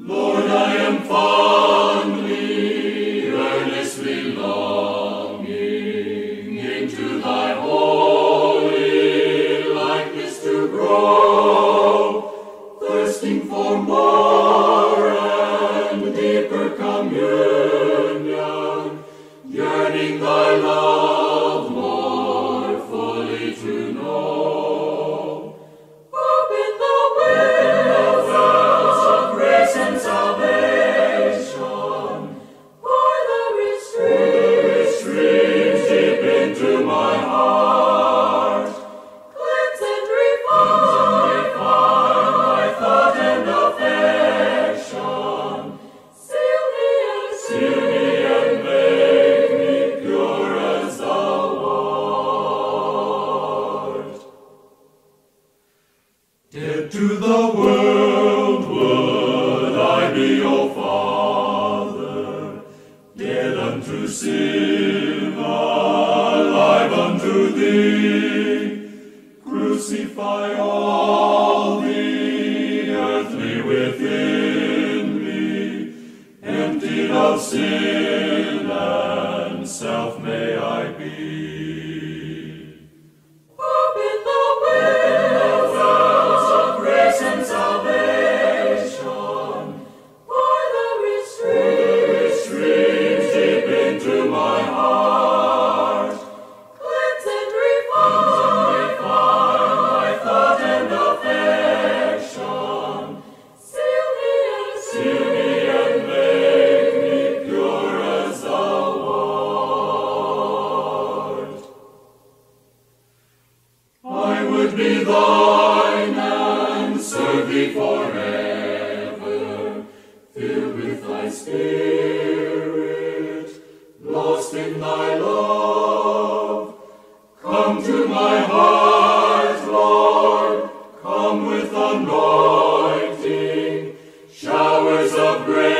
Lord, I am fondly, earnestly longing into thy holy likeness to grow, thirsting for more and deeper communion, To the world would I be, your Father, dead unto sin, alive unto thee. Crucify all the earthly within me, emptied of sin and self may I be. Be thine and serve thee forever, filled with thy spirit, lost in thy love. Come to my heart, Lord, come with anointing, showers of grace.